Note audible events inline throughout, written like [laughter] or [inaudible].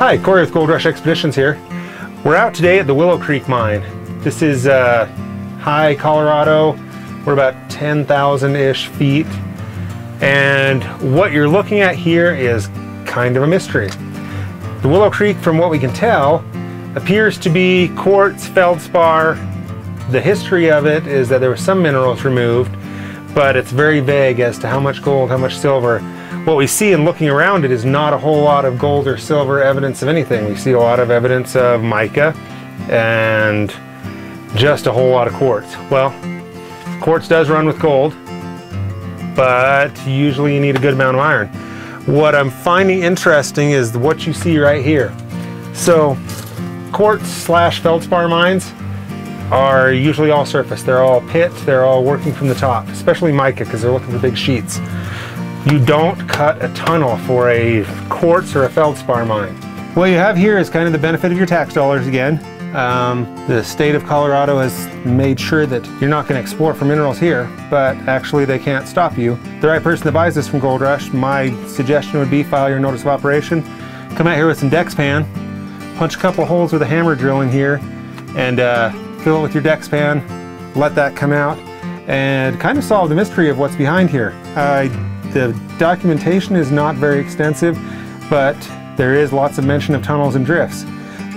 Hi, Corey with Gold Rush Expeditions here. We're out today at the Willow Creek Mine. This is uh, high Colorado. We're about 10,000-ish feet. And what you're looking at here is kind of a mystery. The Willow Creek, from what we can tell, appears to be quartz, feldspar. The history of it is that there were some minerals removed, but it's very vague as to how much gold, how much silver. What we see in looking around it is not a whole lot of gold or silver evidence of anything. We see a lot of evidence of mica and just a whole lot of quartz. Well, quartz does run with gold, but usually you need a good amount of iron. What I'm finding interesting is what you see right here. So quartz slash feldspar mines are usually all surface. They're all pit, they're all working from the top, especially mica because they're looking for big sheets. You don't cut a tunnel for a quartz or a feldspar mine. What you have here is kind of the benefit of your tax dollars again. Um, the state of Colorado has made sure that you're not going to explore for minerals here, but actually they can't stop you. The right person that buys this from Gold Rush, my suggestion would be file your notice of operation, come out here with some Dexpan, punch a couple holes with a hammer drill in here, and uh, fill it with your Dexpan, let that come out, and kind of solve the mystery of what's behind here. Uh, the documentation is not very extensive, but there is lots of mention of tunnels and drifts.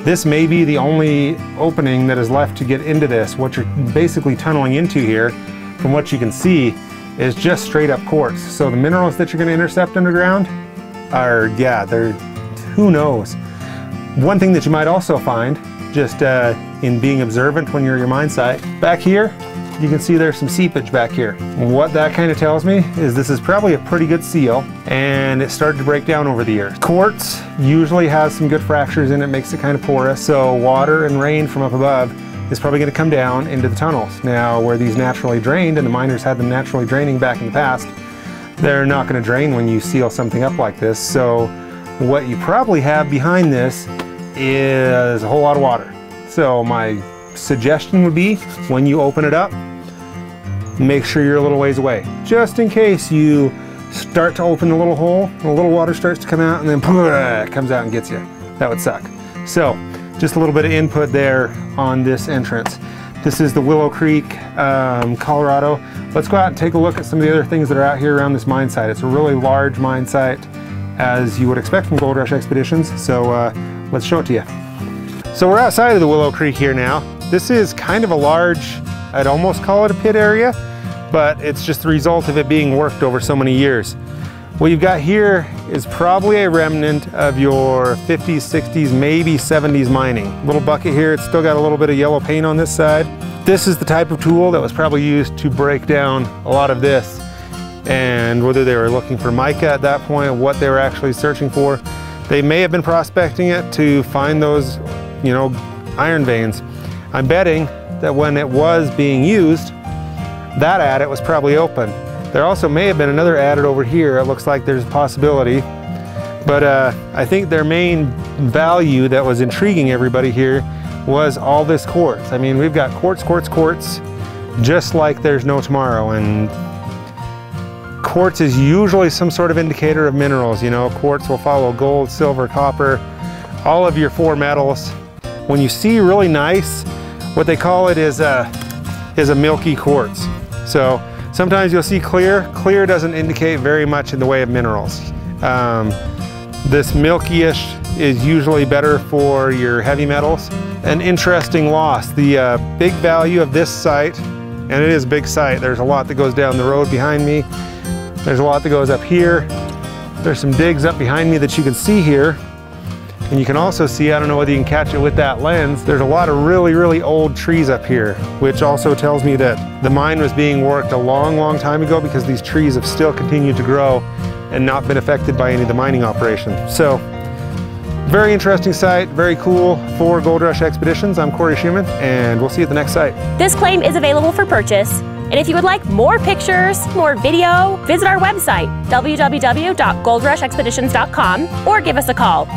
This may be the only opening that is left to get into this. What you're basically tunneling into here, from what you can see, is just straight up quartz. So the minerals that you're going to intercept underground are, yeah, they're, who knows. One thing that you might also find, just uh, in being observant when you're at your mine site, back here, you can see there's some seepage back here. What that kind of tells me is this is probably a pretty good seal and it started to break down over the years. Quartz usually has some good fractures in it, makes it kind of porous, so water and rain from up above is probably going to come down into the tunnels. Now where these naturally drained and the miners had them naturally draining back in the past, they're not going to drain when you seal something up like this. So what you probably have behind this is a whole lot of water. So my suggestion would be when you open it up, make sure you're a little ways away. Just in case you start to open the little hole, and a little water starts to come out and then [laughs] it comes out and gets you. That would suck. So just a little bit of input there on this entrance. This is the Willow Creek, um, Colorado. Let's go out and take a look at some of the other things that are out here around this mine site. It's a really large mine site as you would expect from Gold Rush Expeditions. So uh, let's show it to you. So we're outside of the Willow Creek here now. This is kind of a large, I'd almost call it a pit area, but it's just the result of it being worked over so many years. What you've got here is probably a remnant of your 50s, 60s, maybe 70s mining. Little bucket here, it's still got a little bit of yellow paint on this side. This is the type of tool that was probably used to break down a lot of this. And whether they were looking for mica at that point, what they were actually searching for, they may have been prospecting it to find those, you know, iron veins. I'm betting that when it was being used, that adit was probably open. There also may have been another adit over here. It looks like there's a possibility. But uh, I think their main value that was intriguing everybody here was all this quartz. I mean, we've got quartz, quartz, quartz, just like there's no tomorrow. And quartz is usually some sort of indicator of minerals. You know, quartz will follow gold, silver, copper, all of your four metals. When you see really nice, what they call it is a, is a milky quartz. So sometimes you'll see clear. Clear doesn't indicate very much in the way of minerals. Um, this milky-ish is usually better for your heavy metals. An interesting loss. The uh, big value of this site, and it is a big site, there's a lot that goes down the road behind me. There's a lot that goes up here. There's some digs up behind me that you can see here. And you can also see, I don't know whether you can catch it with that lens, there's a lot of really, really old trees up here, which also tells me that the mine was being worked a long, long time ago because these trees have still continued to grow and not been affected by any of the mining operations. So, very interesting site, very cool for Gold Rush Expeditions. I'm Corey Schumann, and we'll see you at the next site. This claim is available for purchase. And if you would like more pictures, more video, visit our website, www.goldrushexpeditions.com, or give us a call,